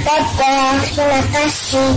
Dadah, terima kasih.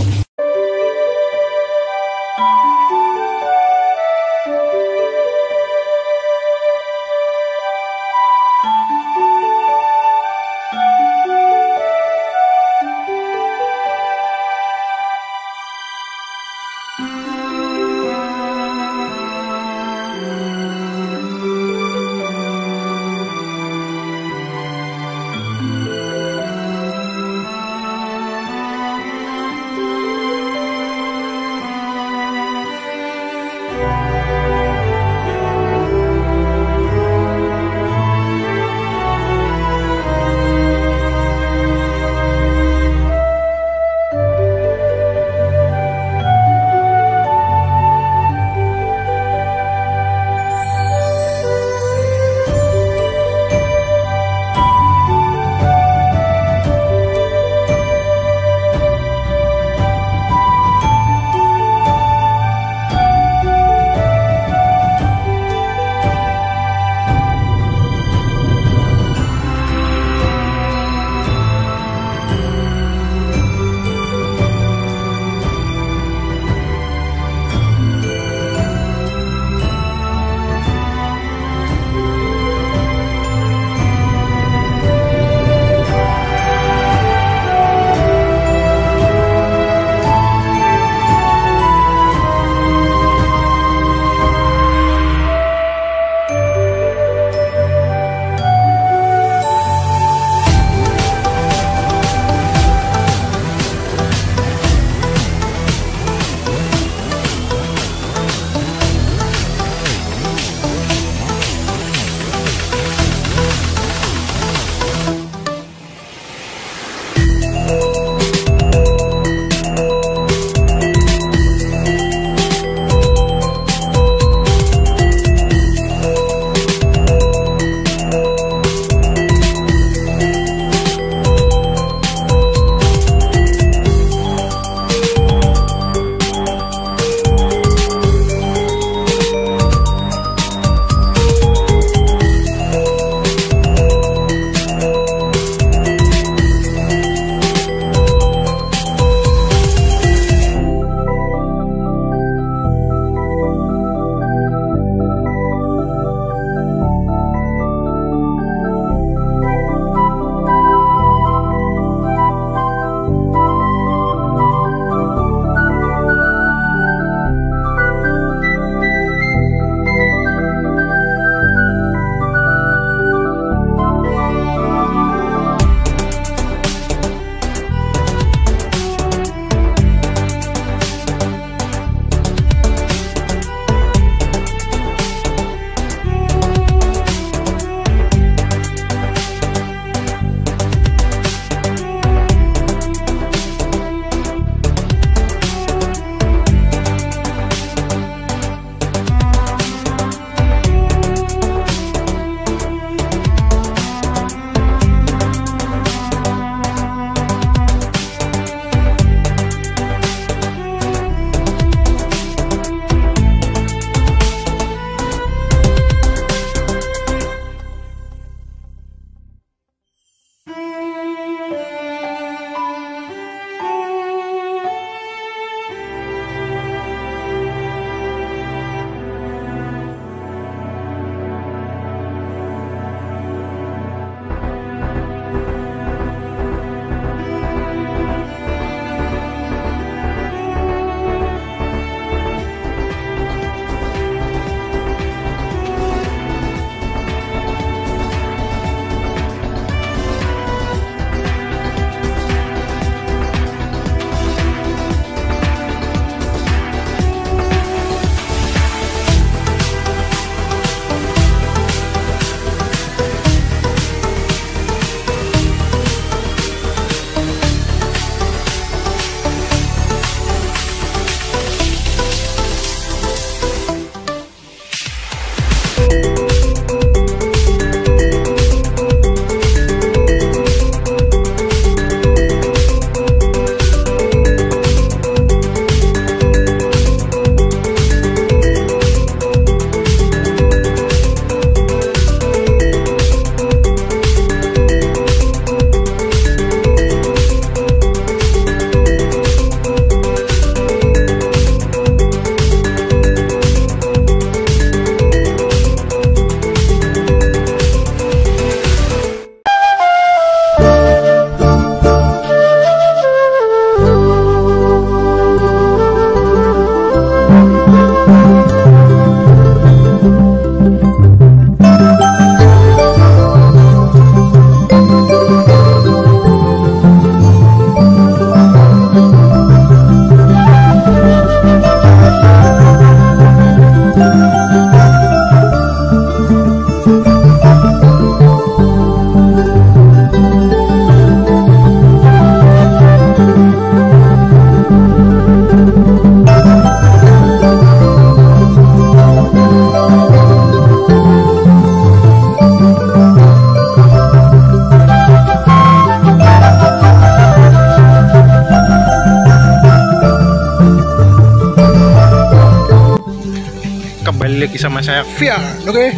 Lagi sama saya. Via oke.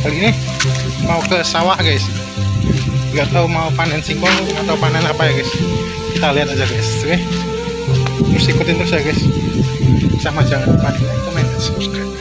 Kali ini mau ke sawah guys. Nggak tahu mau panen singkong atau panen apa ya guys. Kita lihat aja guys. Oke. Terus ikutin terus ya guys. Sama jangan lupa di like comment dan subscribe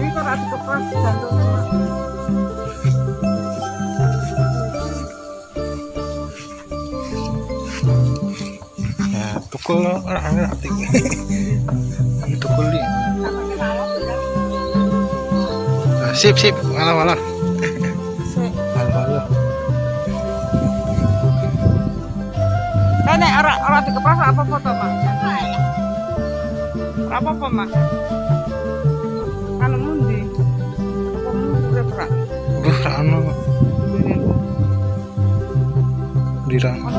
Kok ya tukul orang ngerti ini tukul nih. Nah, sip sip. Malah malah Eh nek ora ora dikepras ora apa foto, Mak? Ora apa-apa, Mak. Mana?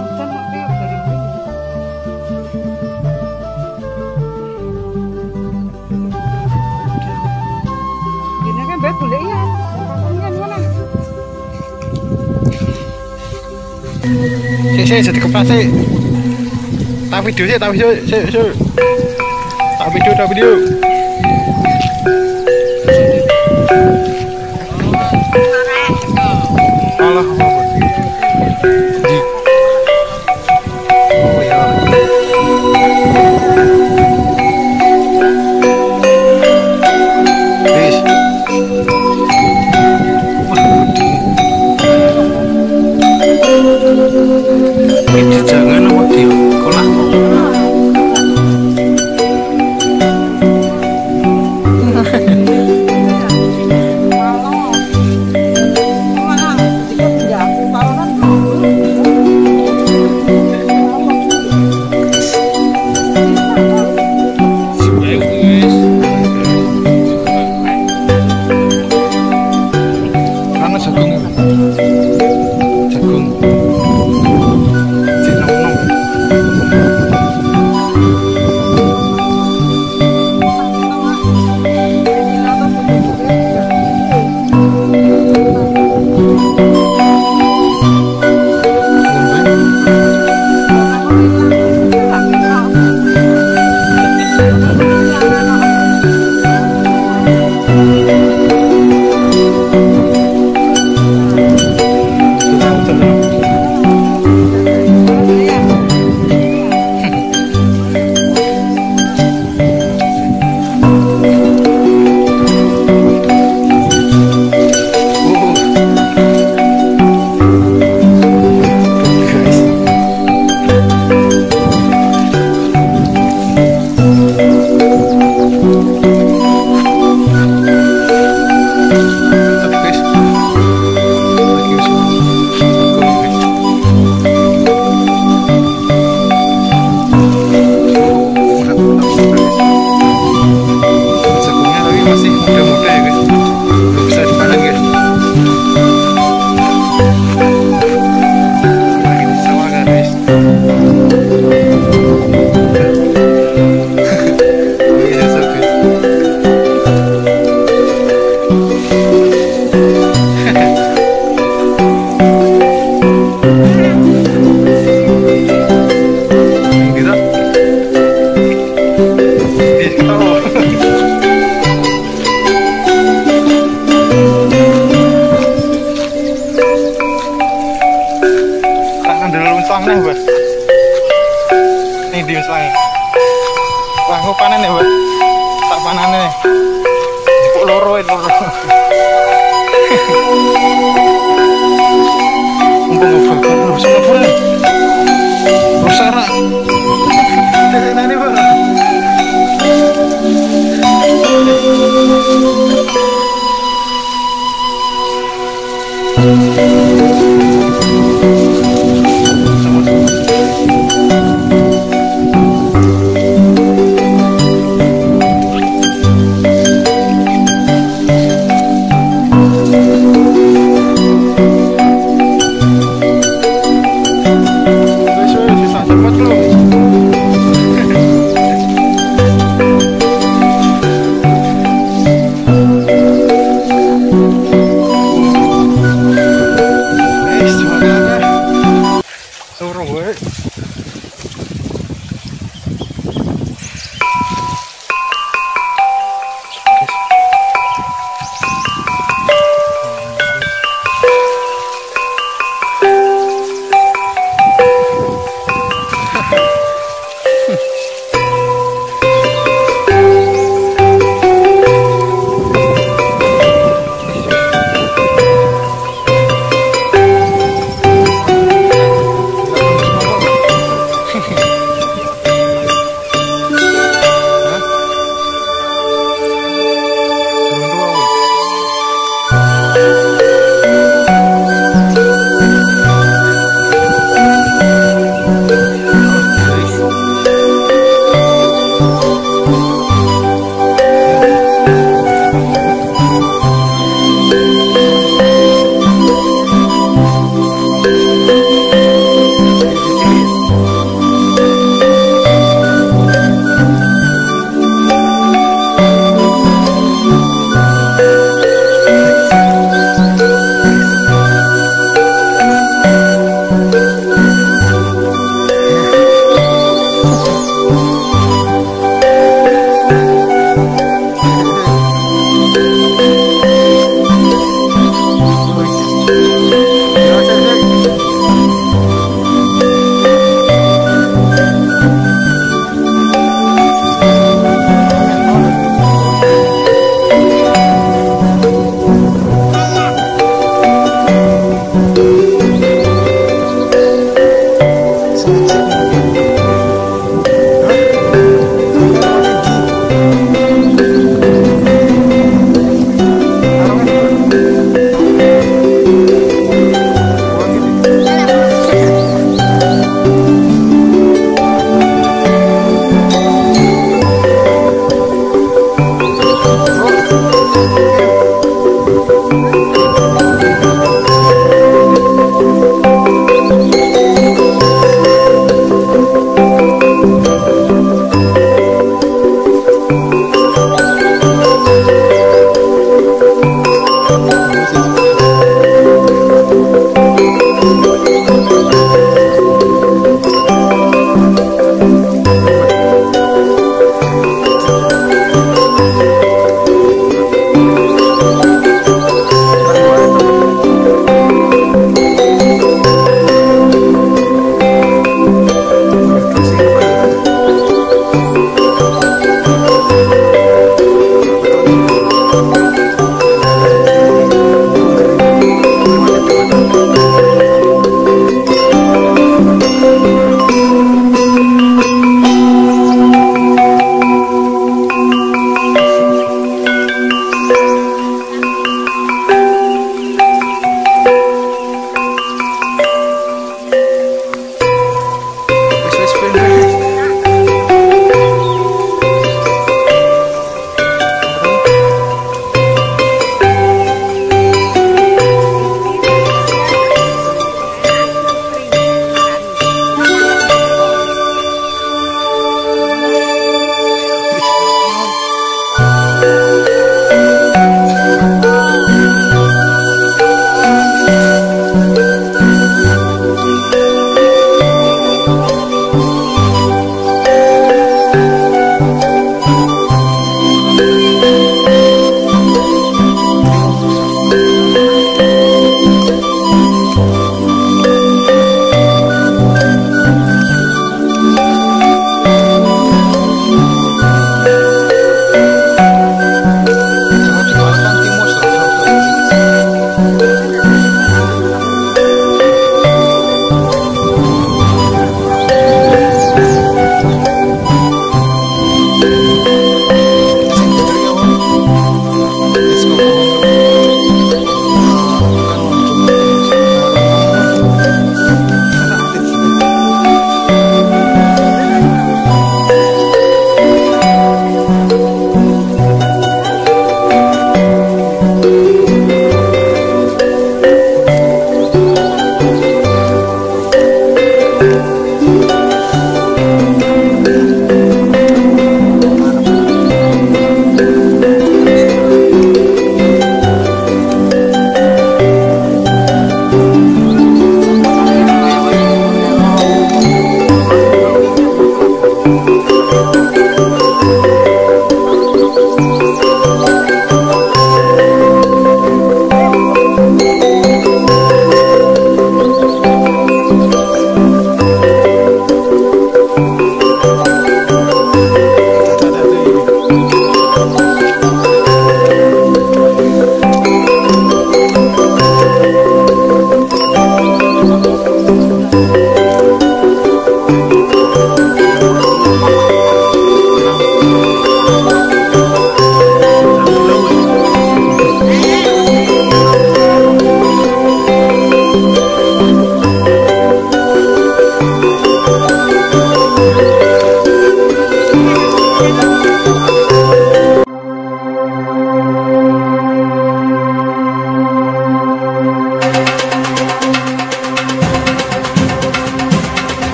Sik sik jadi kepras sik. Tak video sik, tak video sik sik. Tak video, tak video.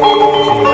Música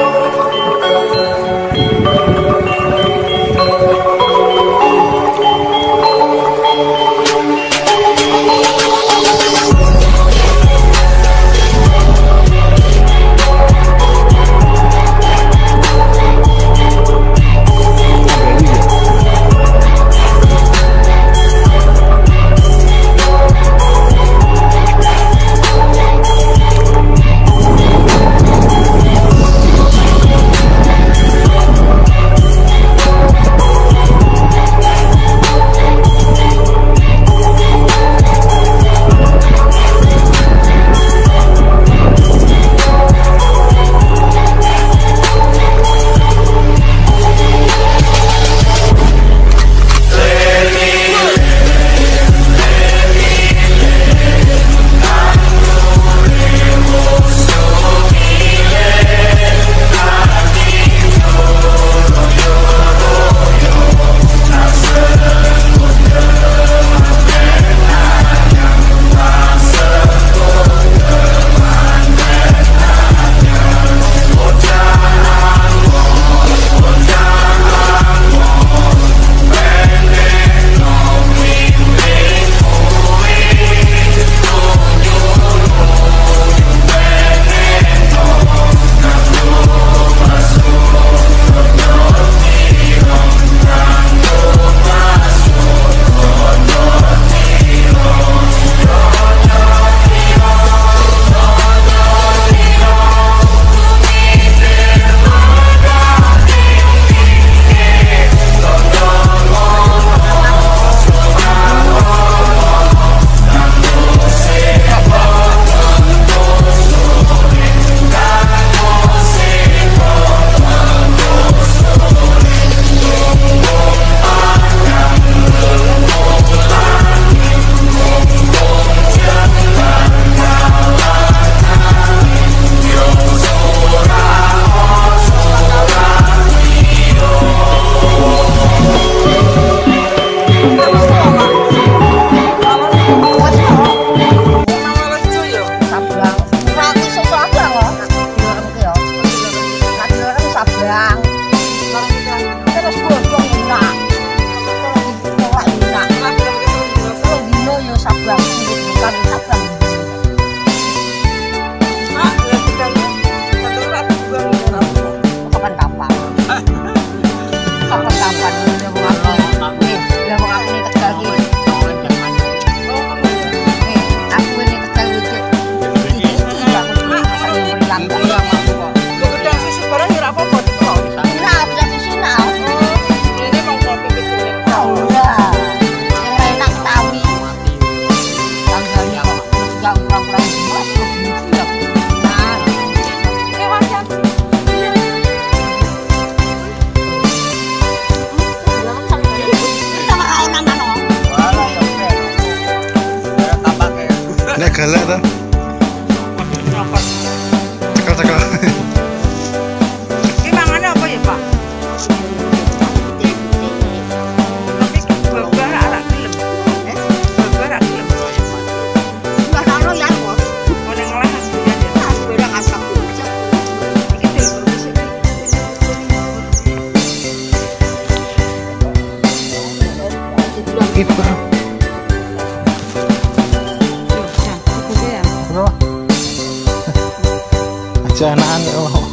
Aja anakan ya Allah.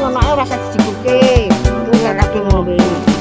Anaknya rasa. Itu ya lagi ngombe.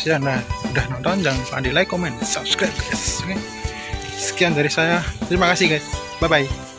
Kasih Anda udah nonton. Jangan lupa di like, comment, subscribe guys. Oke. Sekian dari saya. Terima kasih guys. Bye bye.